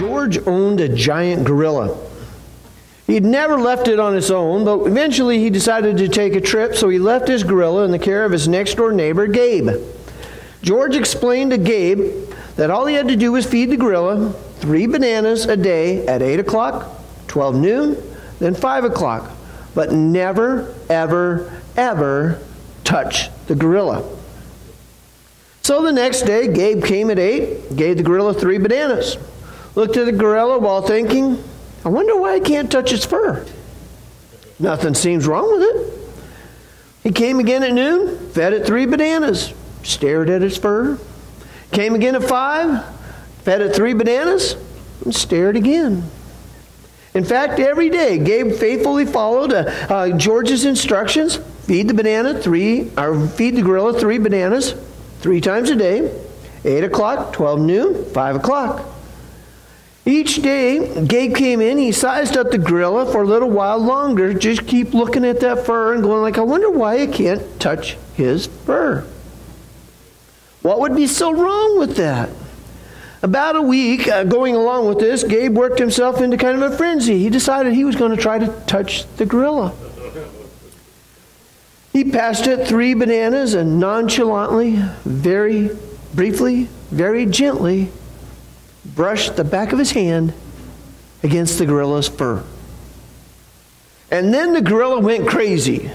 George owned a giant gorilla. He'd never left it on its own, but eventually he decided to take a trip, so he left his gorilla in the care of his next door neighbor, Gabe. George explained to Gabe that all he had to do was feed the gorilla three bananas a day at 8 o'clock, 12 noon, then 5 o'clock, but never, ever, ever touch the gorilla. So the next day, Gabe came at 8, gave the gorilla three bananas, looked at the gorilla while thinking, I wonder why I can't touch its fur. Nothing seems wrong with it. He came again at noon, fed it three bananas, stared at its fur. Came again at 5, fed it three bananas, and stared again. In fact, every day, Gabe faithfully followed uh, uh, George's instructions feed the banana three, or feed the gorilla three bananas three times a day 8 o'clock, 12 noon, 5 o'clock. Each day, Gabe came in, he sized up the gorilla for a little while longer, just keep looking at that fur and going like, I wonder why I can't touch his fur. What would be so wrong with that? About a week uh, going along with this, Gabe worked himself into kind of a frenzy. He decided he was going to try to touch the gorilla. He passed it three bananas and nonchalantly, very briefly, very gently, brushed the back of his hand against the gorilla's fur. And then the gorilla went crazy.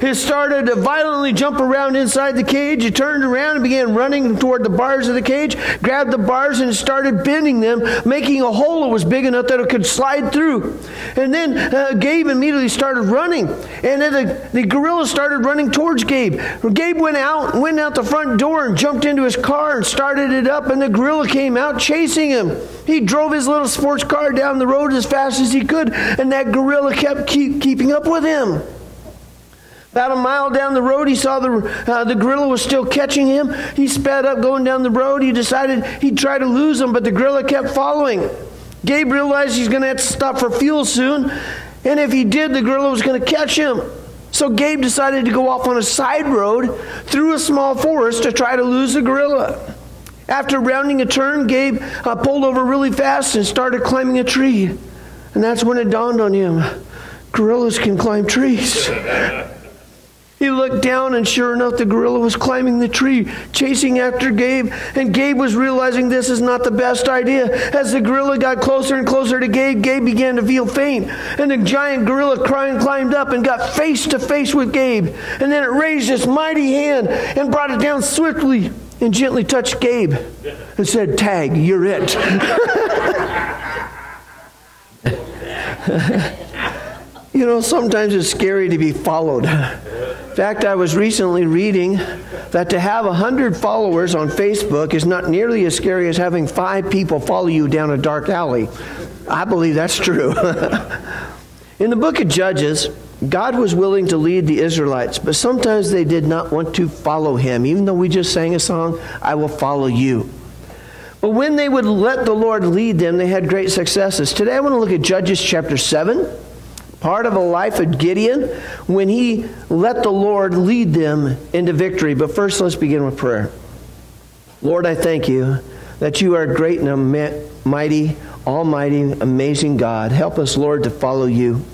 He started to violently jump around inside the cage. He turned around and began running toward the bars of the cage, grabbed the bars and started bending them, making a hole that was big enough that it could slide through. And then uh, Gabe immediately started running. And then the, the gorilla started running towards Gabe. Gabe went out, went out the front door and jumped into his car and started it up. And the gorilla came out chasing him. He drove his little sports car down the road as fast as he could. And that gorilla kept keep, keeping up with him. About a mile down the road, he saw the, uh, the gorilla was still catching him. He sped up going down the road. He decided he'd try to lose him, but the gorilla kept following. Gabe realized he's going to have to stop for fuel soon, and if he did, the gorilla was going to catch him. So Gabe decided to go off on a side road through a small forest to try to lose the gorilla. After rounding a turn, Gabe uh, pulled over really fast and started climbing a tree. And that's when it dawned on him gorillas can climb trees. He looked down, and sure enough, the gorilla was climbing the tree, chasing after Gabe. And Gabe was realizing this is not the best idea. As the gorilla got closer and closer to Gabe, Gabe began to feel faint. And the giant gorilla crying climbed up and got face to face with Gabe. And then it raised its mighty hand and brought it down swiftly and gently touched Gabe and said, Tag, you're it. You know, sometimes it's scary to be followed. In fact, I was recently reading that to have 100 followers on Facebook is not nearly as scary as having five people follow you down a dark alley. I believe that's true. In the book of Judges, God was willing to lead the Israelites, but sometimes they did not want to follow him. Even though we just sang a song, I will follow you. But when they would let the Lord lead them, they had great successes. Today I want to look at Judges chapter 7 part of a life of Gideon when he let the Lord lead them into victory. But first, let's begin with prayer. Lord, I thank you that you are great and mighty, almighty, amazing God. Help us, Lord, to follow you.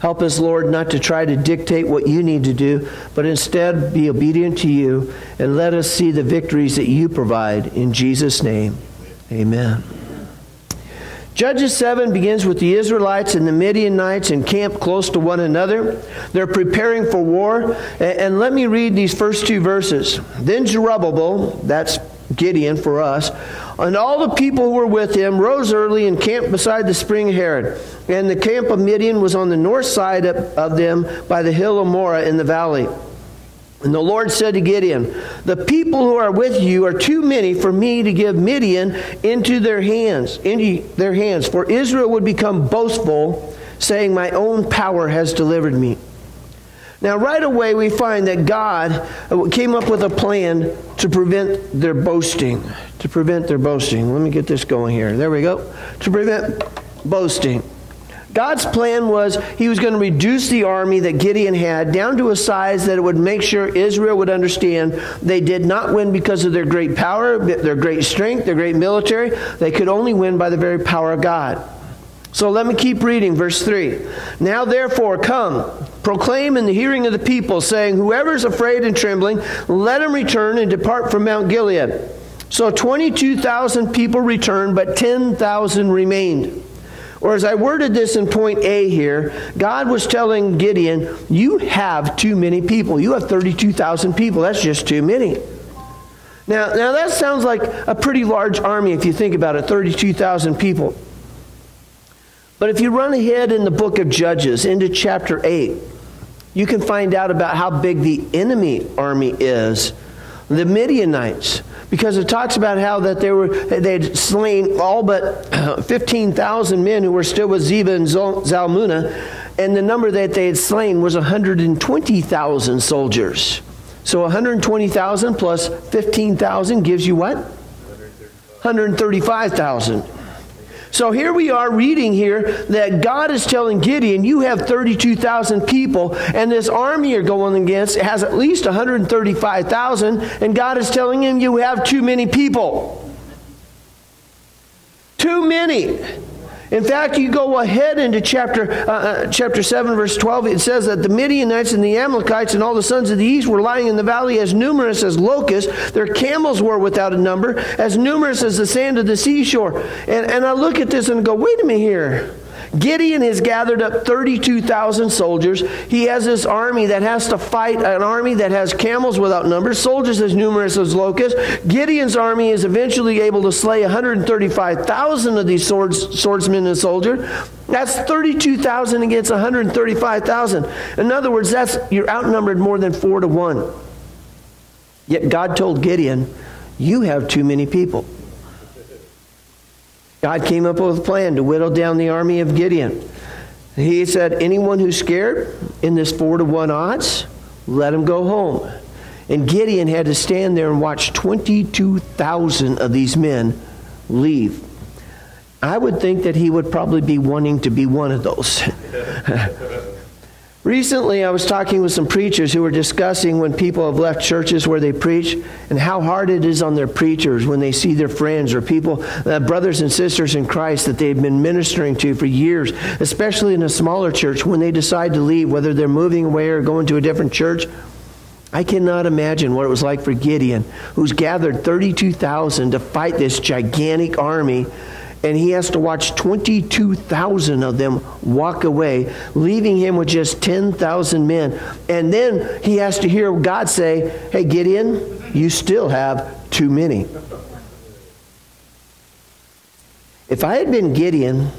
Help us, Lord, not to try to dictate what you need to do, but instead be obedient to you and let us see the victories that you provide. In Jesus' name, amen. Judges 7 begins with the Israelites and the Midianites encamped close to one another. They're preparing for war. And let me read these first two verses. Then Jerubbaal, that's Gideon for us, and all the people who were with him rose early and camped beside the spring Harod. And the camp of Midian was on the north side of, them by the hill of Moreh in the valley. And the Lord said to Gideon, The people who are with you are too many for me to give Midian into their hands, into their hands, for Israel would become boastful, saying, My own power has delivered me. Now, right away, we find that God uh, came up with a plan to prevent their boasting. To prevent their boasting. Let me get this going here. There we go. To prevent boasting. God's plan was he was going to reduce the army that Gideon had down to a size that it would make sure Israel would understand they did not win because of their great power, their great strength, their great military. They could only win by the very power of God. So let me keep reading, verse 3. Now therefore, come, proclaim in the hearing of the people, saying, Whoever is afraid and trembling, let him return and depart from Mount Gilead. So 22,000 people returned, but 10,000 remained. Or as I worded this in point A here, God was telling Gideon, You have too many people. You have 32,000 people. That's just too many. Now, now that sounds like a pretty large army if you think about it 32,000 people. But if you run ahead in the book of Judges into chapter 8, you can find out about how big the enemy army is. The Midianites, because it talks about how that they were they had slain all but 15,000 men who were still with Zebah and Zalmunna, and the number that they had slain was 120,000 soldiers. So 120,000 plus 15,000 gives you what? 135,000. So here we are reading here that God is telling Gideon, you have 32,000 people, and this army you're going against has at least 135,000, and God is telling him, you have too many people. Too many. In fact, you go ahead into chapter, uh, uh, chapter 7, verse 12, it says that the Midianites and the Amalekites and all the sons of the east were lying in the valley as numerous as locusts. Their camels were without a number, as numerous as the sand of the seashore. And, and I look at this and go, wait a minute here. Gideon has gathered up 32,000 soldiers. He has this army that has to fight an army that has camels without numbers, soldiers as numerous as locusts. Gideon's army is eventually able to slay 135,000 of these swords, swordsmen and soldiers. That's 32,000 against 135,000. In other words, that's you're outnumbered more than 4 to 1. Yet God told Gideon, "You have too many people." God came up with a plan to whittle down the army of Gideon. He said, Anyone who's scared in this four to one odds, let him go home. And Gideon had to stand there and watch 22,000 of these men leave. I would think that he would probably be wanting to be one of those. Recently, I was talking with some preachers who were discussing when people have left churches where they preach and how hard it is on their preachers when they see their friends or people, uh, brothers and sisters in Christ that they've been ministering to for years, especially in a smaller church, when they decide to leave, whether they're moving away or going to a different church. I cannot imagine what it was like for Gideon, who's gathered 32,000 to fight this gigantic army and he has to watch 22,000 of them walk away, leaving him with just 10,000 men. And then he has to hear God say, Hey, Gideon, you still have too many. If I had been Gideon,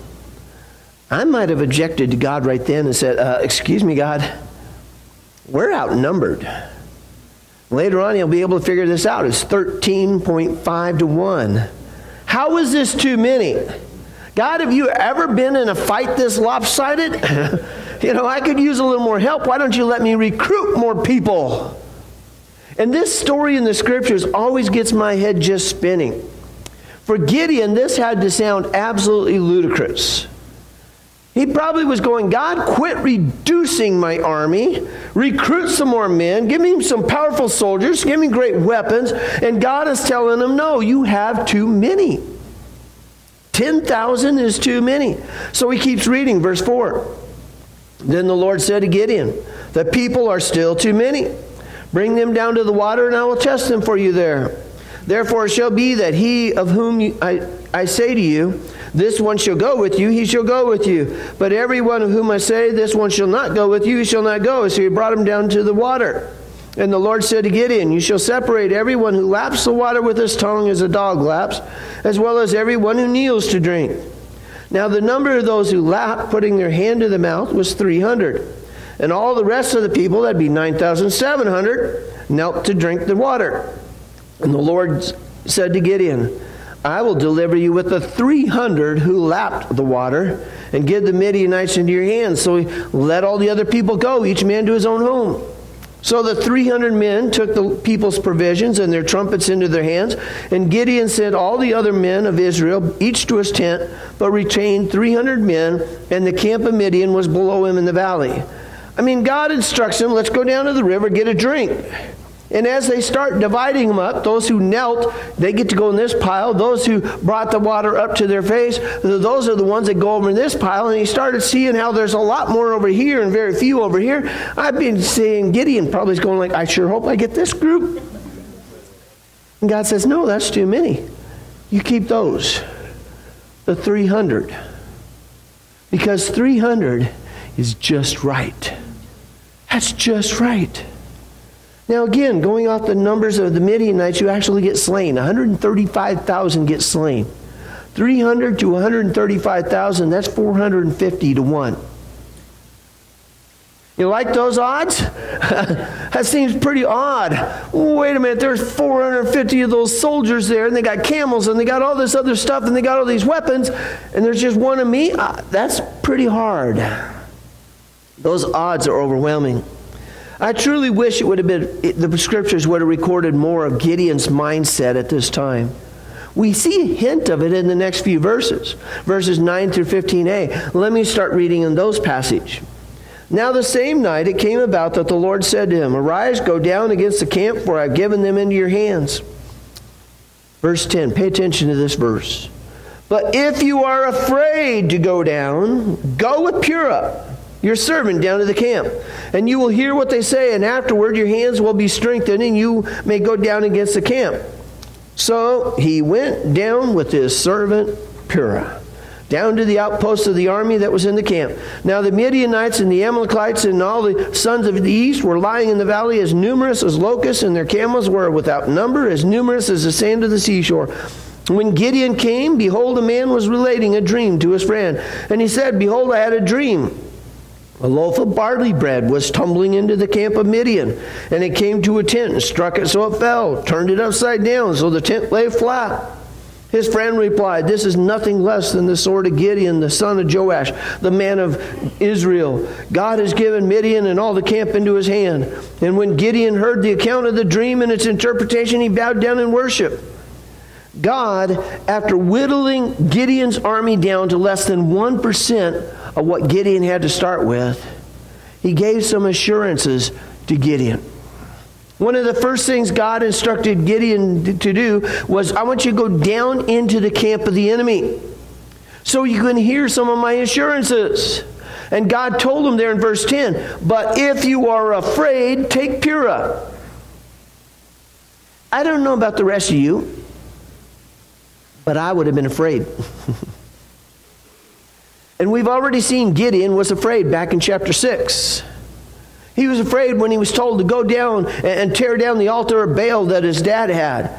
I might have objected to God right then and said, uh, Excuse me, God, we're outnumbered. Later on, he'll be able to figure this out. It's 13.5 to 1. How is this too many? God, have you ever been in a fight this lopsided? you know, I could use a little more help. Why don't you let me recruit more people? And this story in the scriptures always gets my head just spinning. For Gideon, this had to sound absolutely ludicrous. He probably was going, God, quit reducing my army, recruit some more men, give me some powerful soldiers, give me great weapons. And God is telling him, no, you have too many. 10,000 is too many. So he keeps reading, verse 4. Then the Lord said to Gideon, The people are still too many. Bring them down to the water, and I will test them for you there. Therefore it shall be that he of whom I, I say to you, this one shall go with you, he shall go with you. But every one of whom I say, This one shall not go with you, he shall not go. So he brought him down to the water. And the Lord said to Gideon, You shall separate everyone who laps the water with his tongue as a dog laps, as well as everyone who kneels to drink. Now the number of those who lapped, putting their hand to the mouth, was 300. And all the rest of the people, that'd be 9,700, knelt to drink the water. And the Lord said to Gideon, I will deliver you with the 300 who lapped the water and give the Midianites into your hands. So he let all the other people go, each man to his own home. So the 300 men took the people's provisions and their trumpets into their hands, and Gideon sent all the other men of Israel, each to his tent, but retained 300 men, and the camp of Midian was below him in the valley. I mean, God instructs him, let's go down to the river, get a drink. And as they start dividing them up, those who knelt, they get to go in this pile. Those who brought the water up to their face, those are the ones that go over in this pile. And he started seeing how there's a lot more over here and very few over here. I've been seeing Gideon probably is going like, I sure hope I get this group. And God says, no, that's too many. You keep those, the 300. Because 300 is just right. That's just right. Now, again, going off the numbers of the Midianites, you actually get slain. 135,000 get slain. 300 to 135,000, that's 450 to 1. You like those odds? that seems pretty odd. Wait a minute, there's 450 of those soldiers there, and they got camels, and they got all this other stuff, and they got all these weapons, and there's just one of me? Uh, that's pretty hard. Those odds are overwhelming. I truly wish it would have been, the scriptures would have recorded more of Gideon's mindset at this time. We see a hint of it in the next few verses, verses 9 through 15a. Let me start reading in those passages. Now, the same night it came about that the Lord said to him, Arise, go down against the camp, for I've given them into your hands. Verse 10, pay attention to this verse. But if you are afraid to go down, go with Purah your servant down to the camp. And you will hear what they say, and afterward your hands will be strengthened, and you may go down against the camp. So he went down with his servant Purah, down to the outposts of the army that was in the camp. Now the Midianites and the Amalekites and all the sons of the east were lying in the valley as numerous as locusts, and their camels were without number, as numerous as the sand of the seashore. When Gideon came, behold, a man was relating a dream to his friend. And he said, Behold, I had a dream. A loaf of barley bread was tumbling into the camp of Midian, and it came to a tent and struck it so it fell, turned it upside down so the tent lay flat. His friend replied, This is nothing less than the sword of Gideon, the son of Joash, the man of Israel. God has given Midian and all the camp into his hand. And when Gideon heard the account of the dream and its interpretation, he bowed down in worship. God, after whittling Gideon's army down to less than 1%, of what Gideon had to start with, he gave some assurances to Gideon. One of the first things God instructed Gideon to do was, I want you to go down into the camp of the enemy so you can hear some of my assurances. And God told him there in verse 10, But if you are afraid, take Purah. I don't know about the rest of you, but I would have been afraid. And we've already seen Gideon was afraid back in chapter 6. He was afraid when he was told to go down and tear down the altar of Baal that his dad had.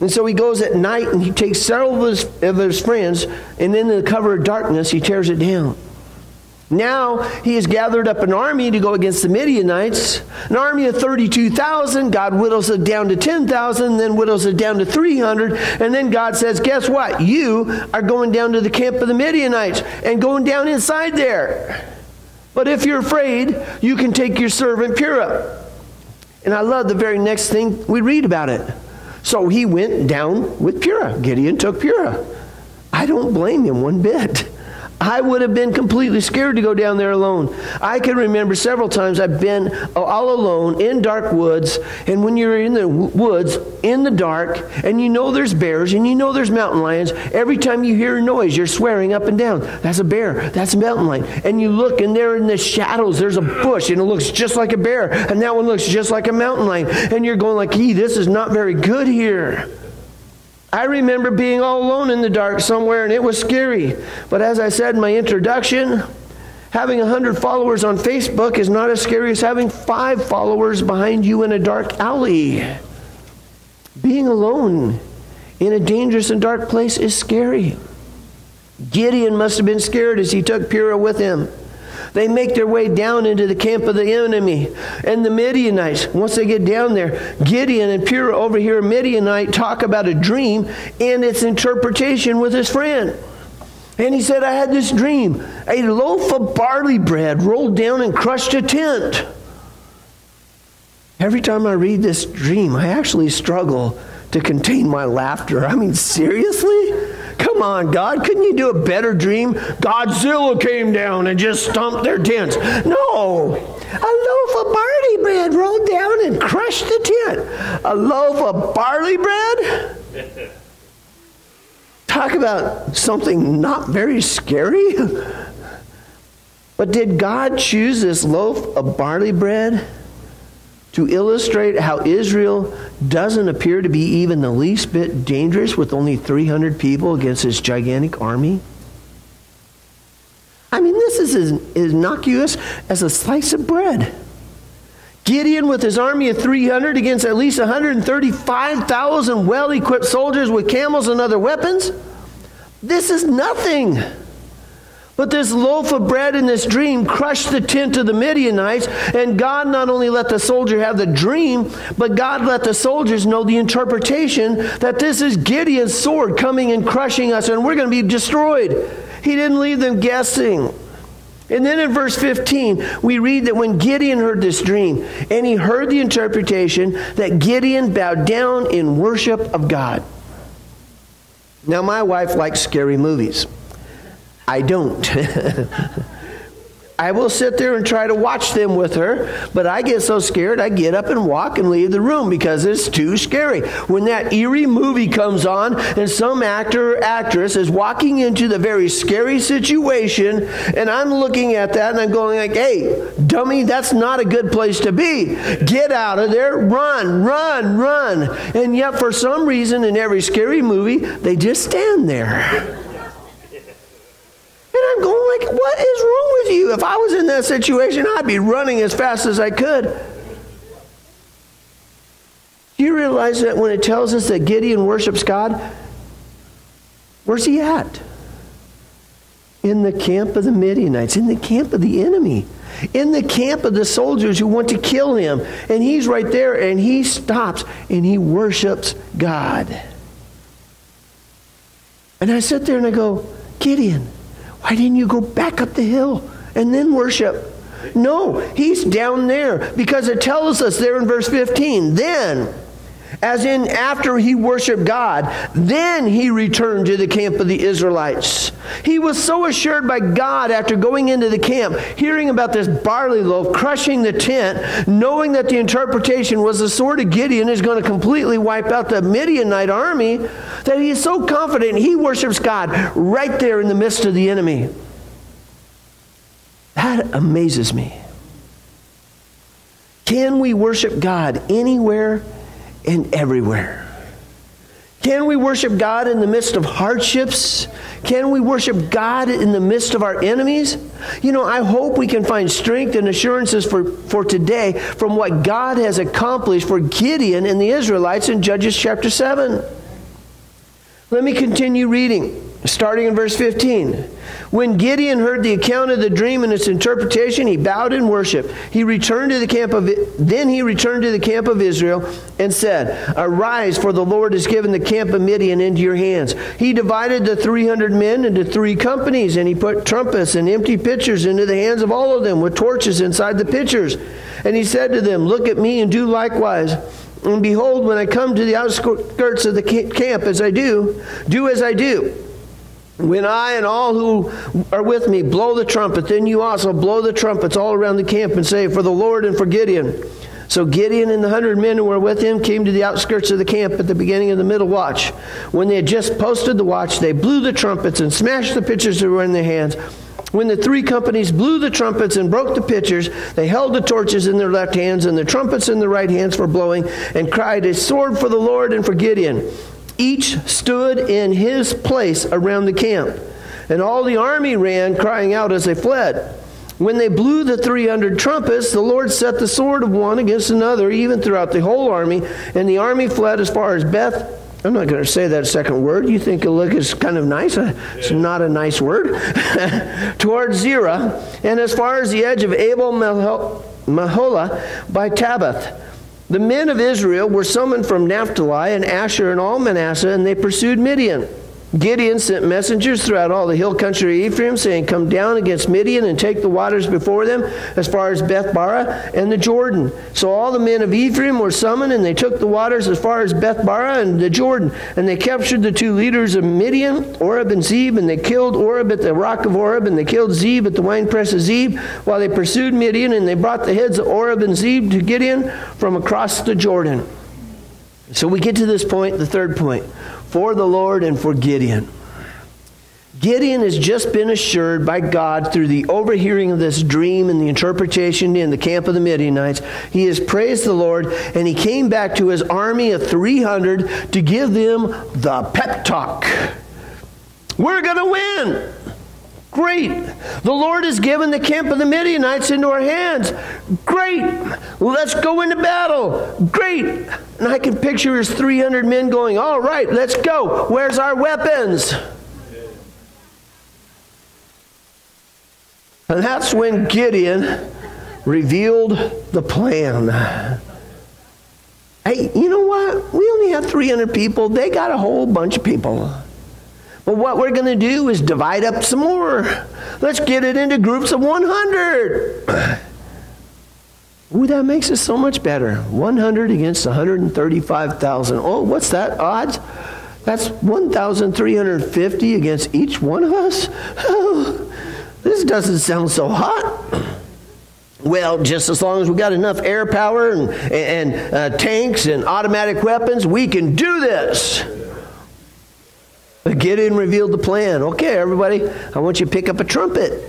And so he goes at night and he takes several of his, of his friends, and in the cover of darkness, he tears it down. Now he has gathered up an army to go against the Midianites, an army of 32,000. God whittles it down to 10,000, then whittles it down to 300. And then God says, Guess what? You are going down to the camp of the Midianites and going down inside there. But if you're afraid, you can take your servant Purah. And I love the very next thing we read about it. So he went down with Purah. Gideon took Purah. I don't blame him one bit. I would have been completely scared to go down there alone. I can remember several times I've been all alone in dark woods, and when you're in the woods in the dark, and you know there's bears and you know there's mountain lions, every time you hear a noise, you're swearing up and down, That's a bear, that's a mountain lion. And you look, and there in the shadows, there's a bush, and it looks just like a bear, and that one looks just like a mountain lion. And you're going like, "Gee, this is not very good here. I remember being all alone in the dark somewhere and it was scary. But as I said in my introduction, having 100 followers on Facebook is not as scary as having five followers behind you in a dark alley. Being alone in a dangerous and dark place is scary. Gideon must have been scared as he took Purah with him. They make their way down into the camp of the enemy. And the Midianites, once they get down there, Gideon and Purah over here, Midianite, talk about a dream and its interpretation with his friend. And he said, I had this dream. A loaf of barley bread rolled down and crushed a tent. Every time I read this dream, I actually struggle to contain my laughter. I mean, seriously? Come on, God, couldn't you do a better dream? Godzilla came down and just stomped their tents. No, a loaf of barley bread rolled down and crushed the tent. A loaf of barley bread? Talk about something not very scary. But did God choose this loaf of barley bread to illustrate how Israel doesn't appear to be even the least bit dangerous with only 300 people against this gigantic army? I mean, this is as innocuous as a slice of bread. Gideon, with his army of 300 against at least 135,000 well equipped soldiers with camels and other weapons. This is nothing. But this loaf of bread in this dream crushed the tent of the Midianites, and God not only let the soldier have the dream, but God let the soldiers know the interpretation that this is Gideon's sword coming and crushing us, and we're going to be destroyed. He didn't leave them guessing. And then in verse 15, we read that when Gideon heard this dream and he heard the interpretation, that Gideon bowed down in worship of God. Now, my wife likes scary movies. I don't. I will sit there and try to watch them with her, but I get so scared I get up and walk and leave the room because it's too scary. When that eerie movie comes on and some actor or actress is walking into the very scary situation, and I'm looking at that and I'm going like, "Hey, dummy, that's not a good place to be. Get out of there, run, run, run." And yet for some reason in every scary movie, they just stand there. Going like, what is wrong with you? If I was in that situation, I'd be running as fast as I could. Do you realize that when it tells us that Gideon worships God, where's he at? In the camp of the Midianites, in the camp of the enemy, in the camp of the soldiers who want to kill him. And he's right there and he stops and he worships God. And I sit there and I go, Gideon, why didn't you go back up the hill and then worship? No, he's down there because it tells us there in verse 15. Then, as in after he worshiped God, then he returned to the camp of the Israelites. He was so assured by God after going into the camp, hearing about this barley loaf crushing the tent, knowing that the interpretation was the sword of Gideon is going to completely wipe out the Midianite army, that he is so confident he worships God right there in the midst of the enemy. That amazes me. Can we worship God anywhere and everywhere? Can we worship God in the midst of hardships? Can we worship God in the midst of our enemies? You know, I hope we can find strength and assurances for, for today from what God has accomplished for Gideon and the Israelites in Judges chapter 7. Let me continue reading, starting in verse 15. When Gideon heard the account of the dream and its interpretation, he bowed in worship. He returned to the camp of then he returned to the camp of Israel and said, "Arise, for the Lord has given the camp of Midian into your hands." He divided the 300 men into three companies, and he put trumpets and empty pitchers into the hands of all of them with torches inside the pitchers. And he said to them, "Look at me and do likewise." And behold, when I come to the outskirts of the camp, as I do, do as I do. When I and all who are with me blow the trumpet, then you also blow the trumpets all around the camp and say, For the Lord and for Gideon. So Gideon and the hundred men who were with him came to the outskirts of the camp at the beginning of the middle watch. When they had just posted the watch, they blew the trumpets and smashed the pitchers that were in their hands. When the three companies blew the trumpets and broke the pitchers, they held the torches in their left hands and the trumpets in their right hands for blowing, and cried, A sword for the Lord and for Gideon. Each stood in his place around the camp. And all the army ran, crying out as they fled. When they blew the 300 trumpets, the Lord set the sword of one against another, even throughout the whole army, and the army fled as far as Beth I'm not going to say that second word. You think it look is kind of nice. Uh, it's not a nice word. Towards Zerah, and as far as the edge of Abel Meholah by Tabbath. The men of Israel were summoned from Naphtali and Asher and all Manasseh, and they pursued Midian. Gideon sent messengers throughout all the hill country of Ephraim, saying, Come down against Midian and take the waters before them as far as Beth Barah and the Jordan. So all the men of Ephraim were summoned, and they took the waters as far as Beth Barah and the Jordan. And they captured the two leaders of Midian, Oreb and Zeb, and they killed Oreb at the rock of Oreb, and they killed Zeb at the winepress of Zeb, while they pursued Midian, and they brought the heads of Oreb and Zeb to Gideon from across the Jordan. So we get to this point, the third point for the Lord and for Gideon. Gideon has just been assured by God through the overhearing of this dream and the interpretation in the camp of the Midianites. He has praised the Lord and he came back to his army of 300 to give them the pep talk. We're going to win. Great. The Lord has given the camp of the Midianites into our hands. Great. Let's go into battle. Great. And I can picture his 300 men going, All right, let's go. Where's our weapons? And that's when Gideon revealed the plan. Hey, you know what? We only have 300 people. They got a whole bunch of people. But what we're going to do is divide up some more. Let's get it into groups of 100. Ooh, that makes it so much better. 100 against 135,000. Oh, what's that odds? That's 1,350 against each one of us? Oh, this doesn't sound so hot. Well, just as long as we got enough air power and, and uh, tanks and automatic weapons, we can do this. Gideon revealed the plan. Okay, everybody, I want you to pick up a trumpet.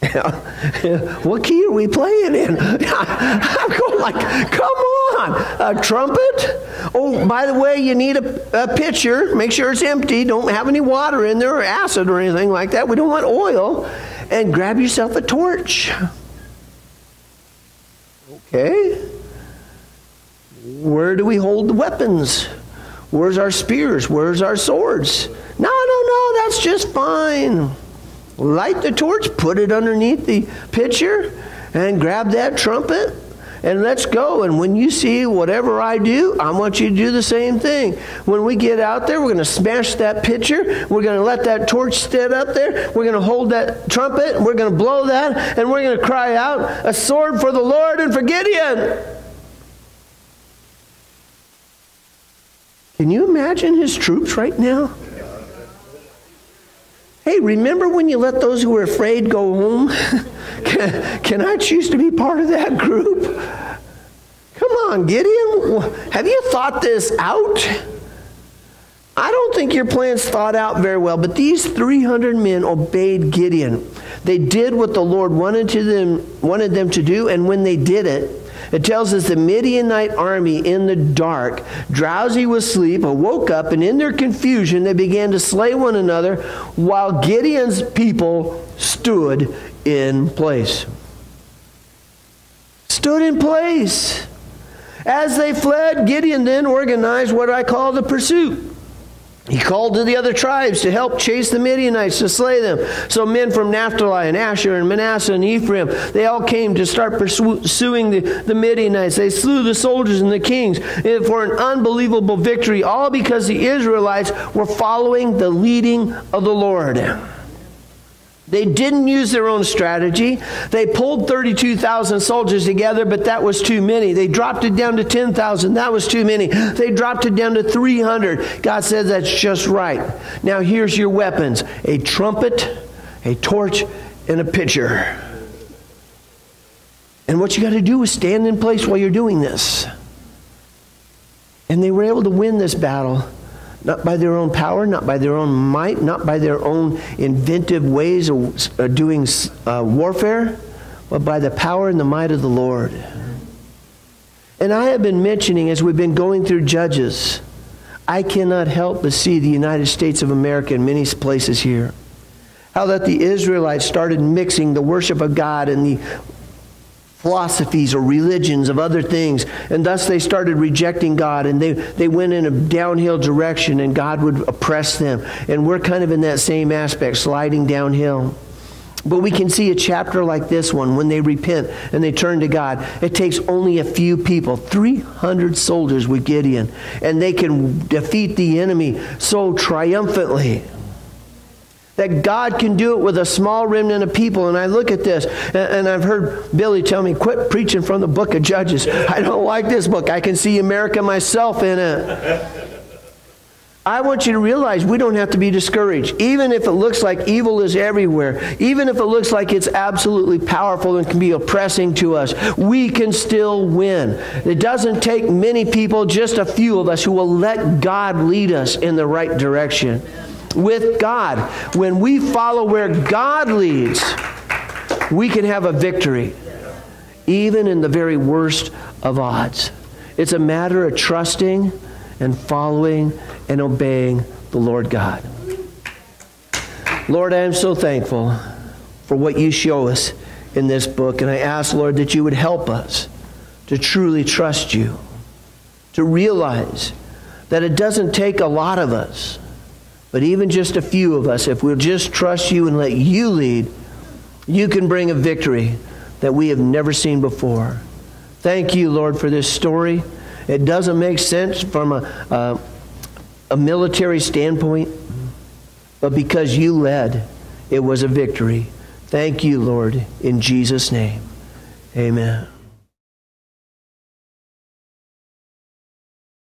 what key are we playing in? I'm going like, come on, a trumpet? Oh, by the way, you need a, a pitcher. Make sure it's empty. Don't have any water in there or acid or anything like that. We don't want oil. And grab yourself a torch. Okay. Where do we hold the weapons? Where's our spears? Where's our swords? No, no, no, that's just fine. Light the torch, put it underneath the pitcher, and grab that trumpet, and let's go. And when you see whatever I do, I want you to do the same thing. When we get out there, we're going to smash that pitcher. We're going to let that torch stand up there. We're going to hold that trumpet. We're going to blow that, and we're going to cry out, A sword for the Lord and for Gideon. Can you imagine his troops right now? Hey, remember when you let those who were afraid go home? can, can I choose to be part of that group? Come on, Gideon. Have you thought this out? I don't think your plan's thought out very well, but these 300 men obeyed Gideon. They did what the Lord wanted, to them, wanted them to do, and when they did it, it tells us the Midianite army in the dark, drowsy with sleep, awoke up, and in their confusion they began to slay one another while Gideon's people stood in place. Stood in place. As they fled, Gideon then organized what I call the pursuit. He called to the other tribes to help chase the Midianites to slay them. So men from Naphtali and Asher and Manasseh and Ephraim, they all came to start pursuing the, the Midianites. They slew the soldiers and the kings eh, for an unbelievable victory, all because the Israelites were following the leading of the Lord. They didn't use their own strategy. They pulled 32,000 soldiers together, but that was too many. They dropped it down to 10,000. That was too many. They dropped it down to 300. God said that's just right. Now here's your weapons a trumpet, a torch, and a pitcher. And what you got to do is stand in place while you're doing this. And they were able to win this battle not by their own power, not by their own might, not by their own inventive ways of doing uh, warfare, but by the power and the might of the Lord. And I have been mentioning as we've been going through Judges, I cannot help but see the United States of America in many places here. How that the Israelites started mixing the worship of God and the philosophies or religions of other things. And thus they started rejecting God and they, they went in a downhill direction and God would oppress them. And we're kind of in that same aspect, sliding downhill. But we can see a chapter like this one when they repent and they turn to God. It takes only a few people, 300 soldiers with Gideon, and they can defeat the enemy so triumphantly. That God can do it with a small remnant of people. And I look at this, and, I've heard Billy tell me, quit preaching from the book of Judges. I don't like this book. I can see America myself in it. I want you to realize we don't have to be discouraged. Even if it looks like evil is everywhere, even if it looks like it's absolutely powerful and can be oppressing to us, we can still win. It doesn't take many people, just a few of us, who will let God lead us in the right direction. With God, when we follow where God leads, we can have a victory, even in the very worst of odds. It's a matter of trusting and following and obeying the Lord God. Lord, I am so thankful for what you show us in this book, and I ask, Lord, that you would help us to truly trust you, to realize that it doesn't take a lot of us, but even just a few of us, if we'll just trust you and let you lead, you can bring a victory that we have never seen before. Thank you, Lord, for this story. It doesn't make sense from a, a, a military standpoint, but because you led, it was a victory. Thank you, Lord, in Jesus' name. Amen.